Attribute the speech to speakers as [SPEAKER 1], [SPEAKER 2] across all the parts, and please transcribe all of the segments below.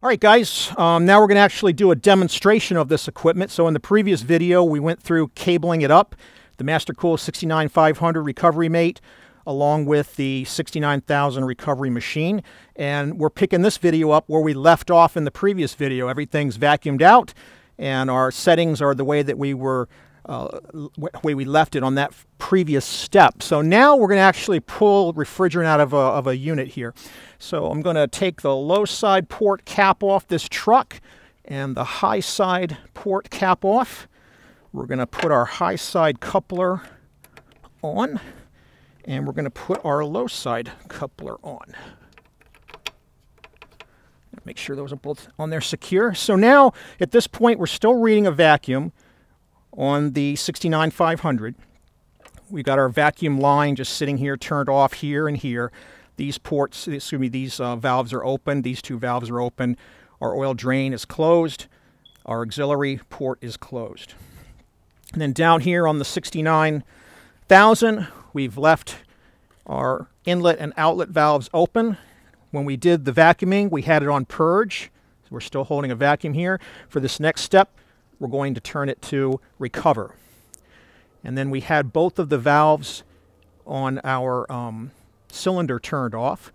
[SPEAKER 1] All right, guys, um, now we're going to actually do a demonstration of this equipment. So in the previous video, we went through cabling it up, the Mastercool 69500 recovery mate, along with the 69000 recovery machine. And we're picking this video up where we left off in the previous video. Everything's vacuumed out, and our settings are the way that we were uh, way we left it on that previous step. So now we're going to actually pull refrigerant out of a, of a unit here. So I'm going to take the low side port cap off this truck and the high side port cap off. We're going to put our high side coupler on and we're going to put our low side coupler on. Make sure those are both on there secure. So now at this point we're still reading a vacuum on the 69500. We got our vacuum line just sitting here turned off here and here. These ports, excuse me, these uh, valves are open. These two valves are open. Our oil drain is closed. Our auxiliary port is closed. And then down here on the 69,000, we've left our inlet and outlet valves open. When we did the vacuuming, we had it on purge. So we're still holding a vacuum here. For this next step, we're going to turn it to recover. And then we had both of the valves on our um, cylinder turned off.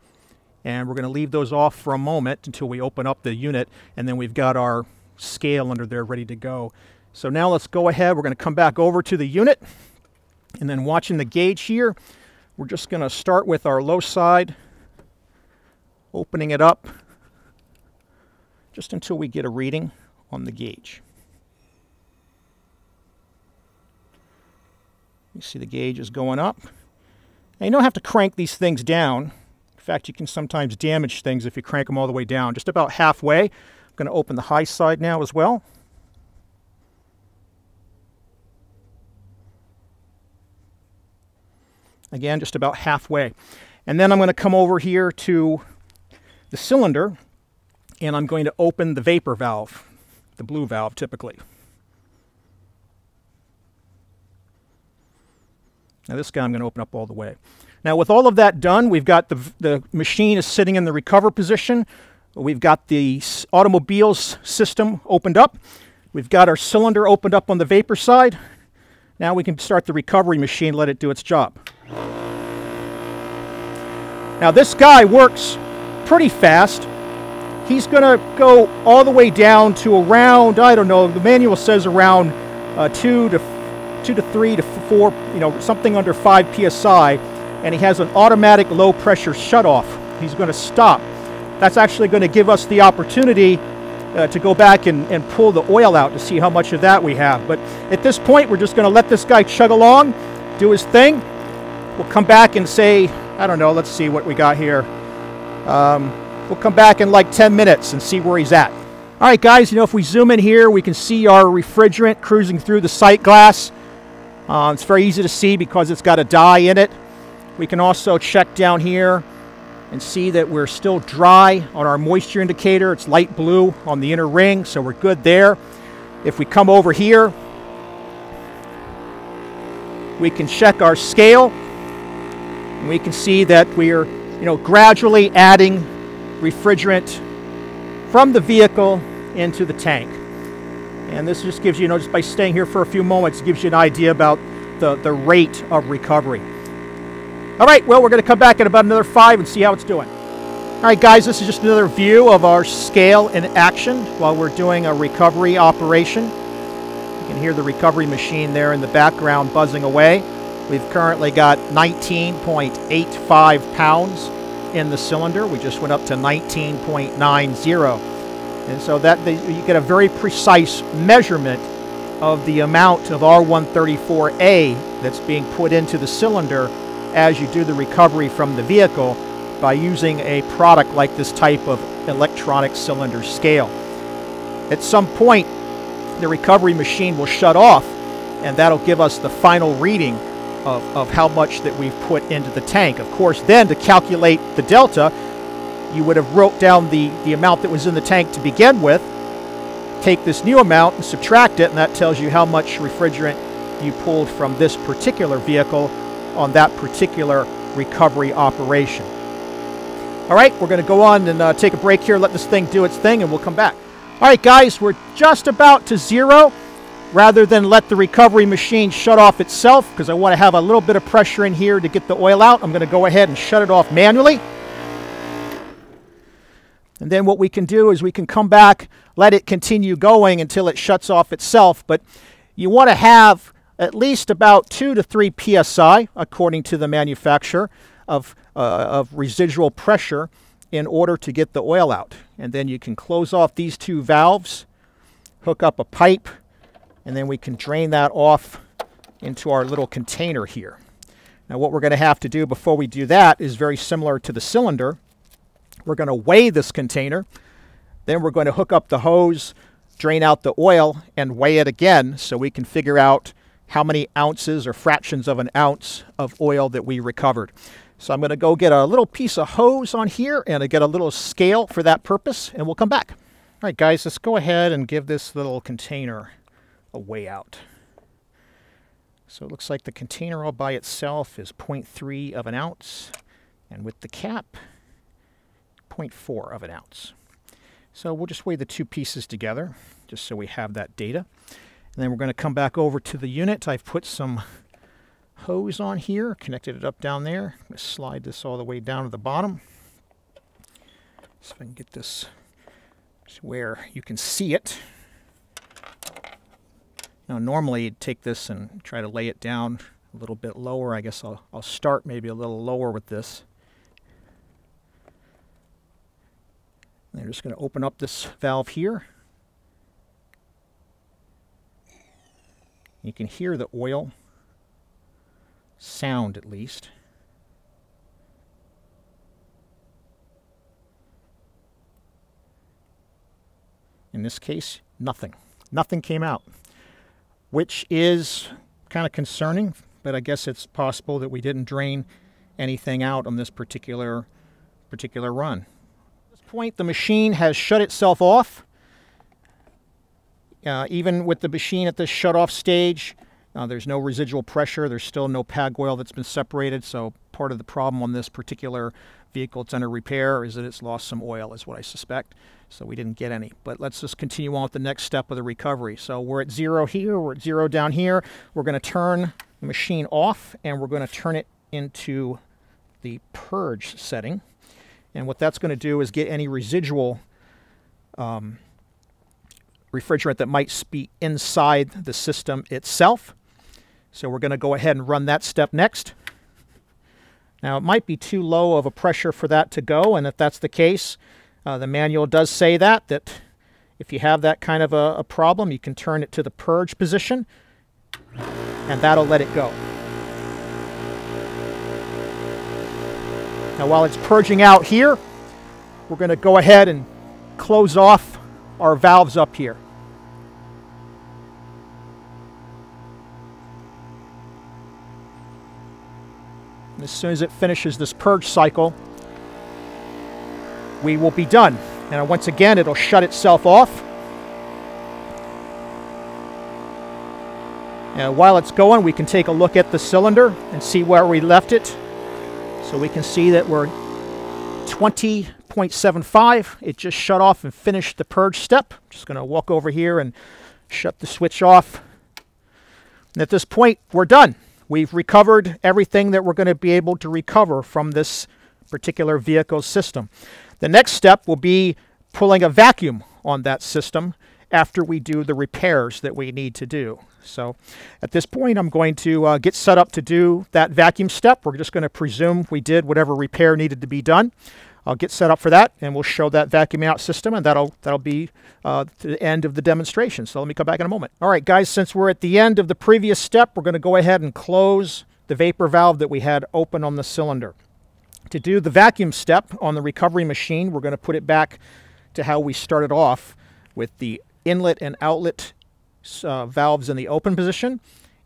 [SPEAKER 1] And we're going to leave those off for a moment until we open up the unit. And then we've got our scale under there ready to go. So now let's go ahead. We're going to come back over to the unit. And then watching the gauge here, we're just going to start with our low side, opening it up just until we get a reading on the gauge. You see the gauge is going up. Now you don't have to crank these things down. In fact, you can sometimes damage things if you crank them all the way down. Just about halfway. I'm going to open the high side now as well. Again, just about halfway. And then I'm going to come over here to the cylinder and I'm going to open the vapor valve, the blue valve typically. Now this guy I'm going to open up all the way. Now with all of that done, we've got the, the machine is sitting in the recover position. We've got the automobiles system opened up. We've got our cylinder opened up on the vapor side. Now we can start the recovery machine, let it do its job. Now this guy works pretty fast. He's going to go all the way down to around, I don't know, the manual says around uh, 2 to two to three to four, you know, something under five psi, and he has an automatic low pressure shutoff. He's going to stop. That's actually going to give us the opportunity uh, to go back and, and pull the oil out to see how much of that we have. But at this point, we're just going to let this guy chug along, do his thing. We'll come back and say, I don't know, let's see what we got here. Um, we'll come back in like 10 minutes and see where he's at. All right, guys, you know, if we zoom in here, we can see our refrigerant cruising through the sight glass. Uh, it's very easy to see because it's got a dye in it. We can also check down here and see that we're still dry on our moisture indicator. It's light blue on the inner ring, so we're good there. If we come over here, we can check our scale. And we can see that we're you know, gradually adding refrigerant from the vehicle into the tank. And this just gives you, you know, just by staying here for a few moments, gives you an idea about the, the rate of recovery. All right, well, we're going to come back in about another five and see how it's doing. All right, guys, this is just another view of our scale in action while we're doing a recovery operation. You can hear the recovery machine there in the background buzzing away. We've currently got 19.85 pounds in the cylinder. We just went up to 19.90. And so that you get a very precise measurement of the amount of R134A that's being put into the cylinder as you do the recovery from the vehicle by using a product like this type of electronic cylinder scale. At some point, the recovery machine will shut off and that'll give us the final reading of, of how much that we've put into the tank. Of course, then to calculate the delta, you would have wrote down the, the amount that was in the tank to begin with, take this new amount and subtract it, and that tells you how much refrigerant you pulled from this particular vehicle on that particular recovery operation. All right, we're going to go on and uh, take a break here, let this thing do its thing, and we'll come back. All right, guys, we're just about to zero. Rather than let the recovery machine shut off itself, because I want to have a little bit of pressure in here to get the oil out, I'm going to go ahead and shut it off manually. And then what we can do is we can come back, let it continue going until it shuts off itself. But you want to have at least about 2 to 3 psi, according to the manufacturer, of, uh, of residual pressure in order to get the oil out. And then you can close off these two valves, hook up a pipe, and then we can drain that off into our little container here. Now what we're going to have to do before we do that is very similar to the cylinder. We're going to weigh this container. Then we're going to hook up the hose, drain out the oil, and weigh it again so we can figure out how many ounces or fractions of an ounce of oil that we recovered. So I'm going to go get a little piece of hose on here and I get a little scale for that purpose, and we'll come back. All right, guys, let's go ahead and give this little container a weigh out. So it looks like the container all by itself is 0.3 of an ounce, and with the cap, 0.4 of an ounce. So we'll just weigh the two pieces together, just so we have that data. And then we're going to come back over to the unit. I've put some hose on here, connected it up down there. I'm going to slide this all the way down to the bottom. So I can get this where you can see it. Now normally you'd take this and try to lay it down a little bit lower. I guess I'll, I'll start maybe a little lower with this. I'm just going to open up this valve here. You can hear the oil sound at least. In this case, nothing. Nothing came out, which is kind of concerning, but I guess it's possible that we didn't drain anything out on this particular particular run. This point, the machine has shut itself off. Uh, even with the machine at the shut-off stage, uh, there's no residual pressure. There's still no pag oil that's been separated. So part of the problem on this particular vehicle it's under repair is that it's lost some oil is what I suspect. So we didn't get any. But let's just continue on with the next step of the recovery. So we're at zero here. We're at zero down here. We're going to turn the machine off and we're going to turn it into the purge setting. And what that's going to do is get any residual um, refrigerant that might be inside the system itself. So we're going to go ahead and run that step next. Now it might be too low of a pressure for that to go, and if that's the case, uh, the manual does say that, that if you have that kind of a, a problem, you can turn it to the purge position, and that'll let it go. Now while it's purging out here, we're going to go ahead and close off our valves up here. as soon as it finishes this purge cycle, we will be done. And once again, it'll shut itself off. And while it's going, we can take a look at the cylinder and see where we left it. So we can see that we're 20.75. It just shut off and finished the purge step. Just going to walk over here and shut the switch off. And at this point, we're done. We've recovered everything that we're going to be able to recover from this particular vehicle system. The next step will be pulling a vacuum on that system after we do the repairs that we need to do. So at this point, I'm going to uh, get set up to do that vacuum step. We're just going to presume we did whatever repair needed to be done. I'll get set up for that, and we'll show that vacuuming out system, and that'll that'll be uh, the end of the demonstration. So let me come back in a moment. All right, guys, since we're at the end of the previous step, we're going to go ahead and close the vapor valve that we had open on the cylinder. To do the vacuum step on the recovery machine, we're going to put it back to how we started off with the inlet and outlet uh, valves in the open position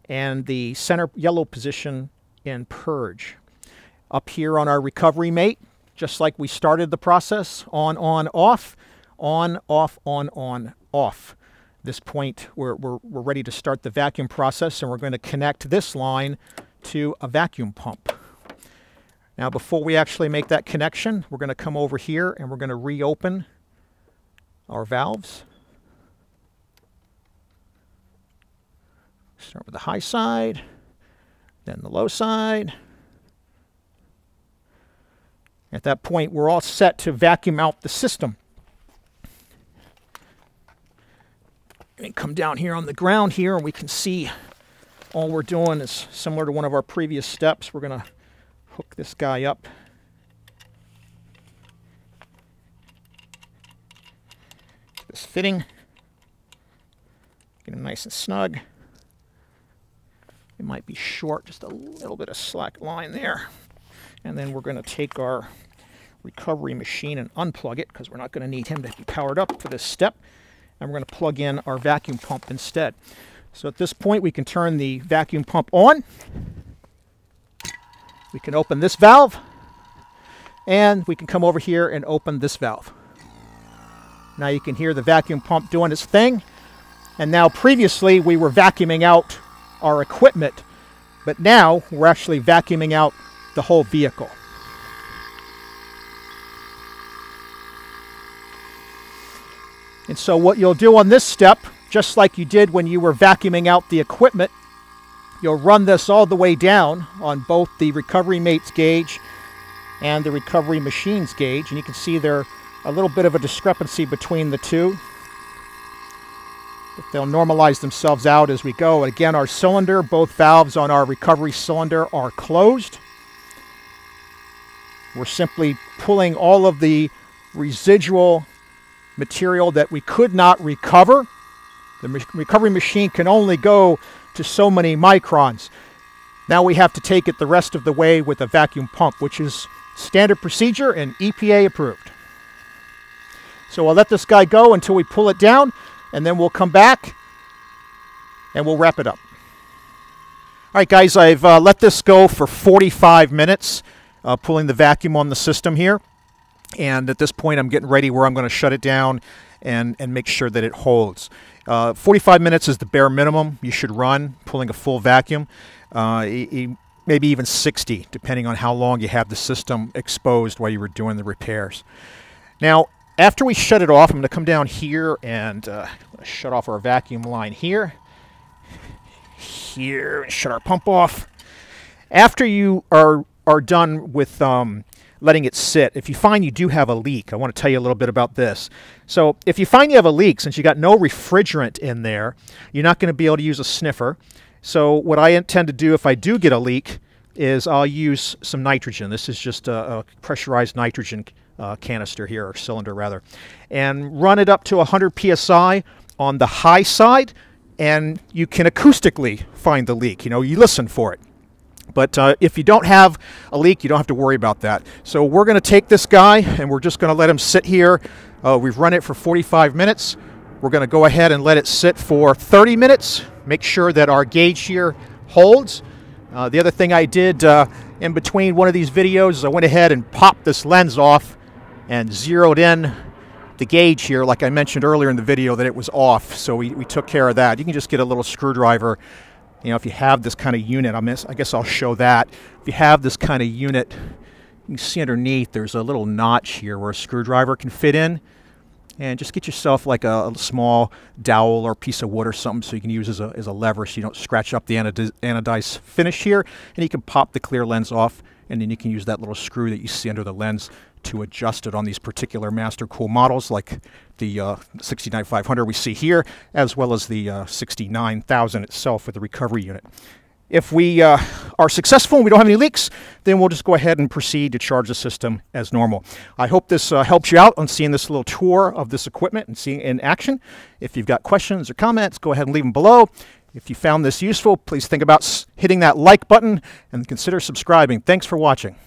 [SPEAKER 1] and the center yellow position in purge. Up here on our recovery mate, just like we started the process on, on, off, on, off, on, on, off. This point, we're, we're, we're ready to start the vacuum process and we're going to connect this line to a vacuum pump. Now before we actually make that connection, we're going to come over here and we're going to reopen our valves. Start with the high side, then the low side. At that point, we're all set to vacuum out the system. And come down here on the ground here and we can see all we're doing is similar to one of our previous steps. We're going to hook this guy up. This fitting. Get him nice and snug. It might be short, just a little bit of slack line there. And then we're going to take our recovery machine and unplug it because we're not going to need him to be powered up for this step. And we're going to plug in our vacuum pump instead. So at this point, we can turn the vacuum pump on. We can open this valve. And we can come over here and open this valve. Now you can hear the vacuum pump doing its thing. And now previously we were vacuuming out our equipment, but now we're actually vacuuming out the whole vehicle. And so what you'll do on this step, just like you did when you were vacuuming out the equipment, you'll run this all the way down on both the recovery mates gauge and the recovery machines gauge. And you can see there a little bit of a discrepancy between the two. They'll normalize themselves out as we go. Again, our cylinder, both valves on our recovery cylinder are closed. We're simply pulling all of the residual material that we could not recover. The recovery machine can only go to so many microns. Now we have to take it the rest of the way with a vacuum pump, which is standard procedure and EPA approved. So I'll let this guy go until we pull it down, and then we'll come back and we'll wrap it up. All right, guys, I've uh, let this go for 45 minutes, uh, pulling the vacuum on the system here. And at this point, I'm getting ready where I'm going to shut it down and, and make sure that it holds. Uh, 45 minutes is the bare minimum you should run pulling a full vacuum. Uh, maybe even 60, depending on how long you have the system exposed while you were doing the repairs. Now, after we shut it off, I'm going to come down here and uh, shut off our vacuum line here. Here, and shut our pump off. After you are, are done with um, letting it sit. If you find you do have a leak, I want to tell you a little bit about this. So if you find you have a leak, since you got no refrigerant in there, you're not going to be able to use a sniffer. So what I intend to do if I do get a leak is I'll use some nitrogen. This is just a, a pressurized nitrogen uh, canister here, or cylinder rather, and run it up to 100 psi on the high side, and you can acoustically find the leak. You know, you listen for it. But uh, if you don't have a leak, you don't have to worry about that. So we're going to take this guy and we're just going to let him sit here. Uh, we've run it for 45 minutes. We're going to go ahead and let it sit for 30 minutes. Make sure that our gauge here holds. Uh, the other thing I did uh, in between one of these videos is I went ahead and popped this lens off and zeroed in the gauge here, like I mentioned earlier in the video, that it was off. So we, we took care of that. You can just get a little screwdriver you know, if you have this kind of unit, I, miss, I guess I'll show that. If you have this kind of unit, you can see underneath there's a little notch here where a screwdriver can fit in. And just get yourself like a, a small dowel or piece of wood or something so you can use as a, as a lever so you don't scratch up the anodized finish here. And you can pop the clear lens off and then you can use that little screw that you see under the lens to adjust it on these particular Mastercool models like the uh, 69500 we see here, as well as the uh, 69000 itself with the recovery unit. If we uh, are successful and we don't have any leaks, then we'll just go ahead and proceed to charge the system as normal. I hope this uh, helps you out on seeing this little tour of this equipment and seeing it in action. If you've got questions or comments, go ahead and leave them below. If you found this useful, please think about hitting that like button and consider subscribing. Thanks for watching.